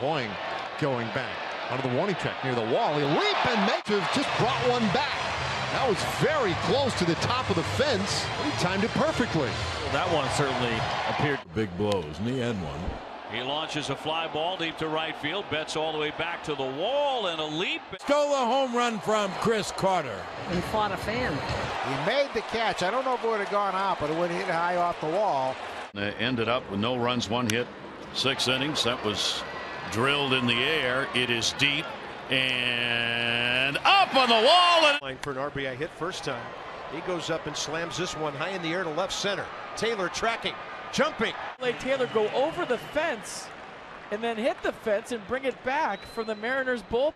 Hoying going back onto the warning track near the wall. He'll leap and make to have just brought one back. That was very close to the top of the fence. He timed it perfectly. That one certainly appeared. Big blows, knee and one. He launches a fly ball deep to right field. Betts all the way back to the wall and a leap. Stole a home run from Chris Carter. And fought a fan. He made the catch. I don't know if it would have gone out, but it would have hit high off the wall. They ended up with no runs, one hit, six innings. That was drilled in the air. It is deep and up on the wall. And for an RBI hit first time. He goes up and slams this one high in the air to left center. Taylor tracking, jumping. Let Taylor go over the fence and then hit the fence and bring it back from the Mariners bull.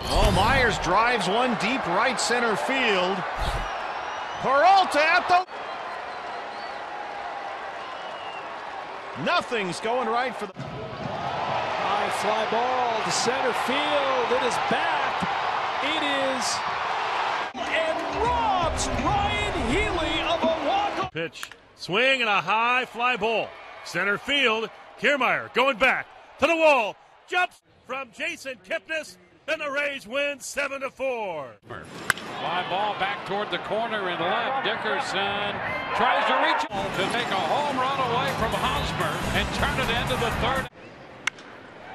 Oh, Myers drives one deep right center field. Peralta at the. Nothing's going right for the. High fly ball to center field. It is back. It is. And robs Ryan Healy of a walk. Pitch. Swing and a high fly ball. Center field. Kiermaier going back to the wall. Jumps from Jason Kipnis. And the Rays win 7 to 4. Fly ball back toward the corner and left. Dickerson tries to reach to take a home run away from Hosmer and turn it into the third.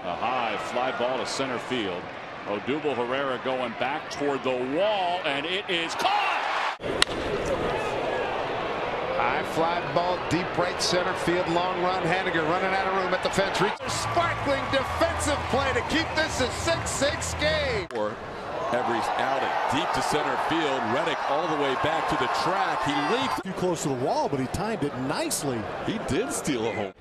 A high fly ball to center field. Odubel Herrera going back toward the wall, and it is caught. High fly ball, deep right center field, long run. Haniger running out of room at the fence. Reach. Sparkling defensive play to keep this a 6-6 game. Or every outing, deep to center field. Reddick all the way back to the track. He leaped too close to the wall, but he timed it nicely. He did steal a home.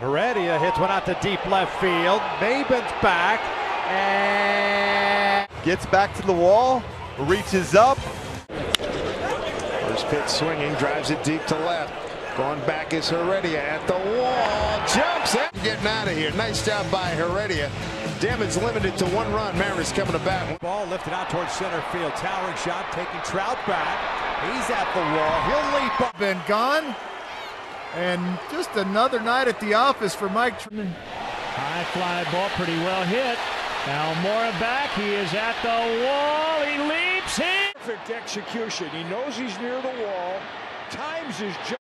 Heredia hits one out to deep left field. Maybin's back and gets back to the wall, reaches up. First pitch swinging, drives it deep to left. Going back is Heredia at the wall. Jumps it. Getting out of here. Nice job by Heredia. Damage limited to one run. Mariners coming to bat. Ball lifted out towards center field. Towering shot taking Trout back. He's at the wall. He'll leap up. and gone. And just another night at the office for Mike Truman. High fly ball, pretty well hit. Almora back. He is at the wall. He leaps in. Perfect execution. He knows he's near the wall. Times his jump.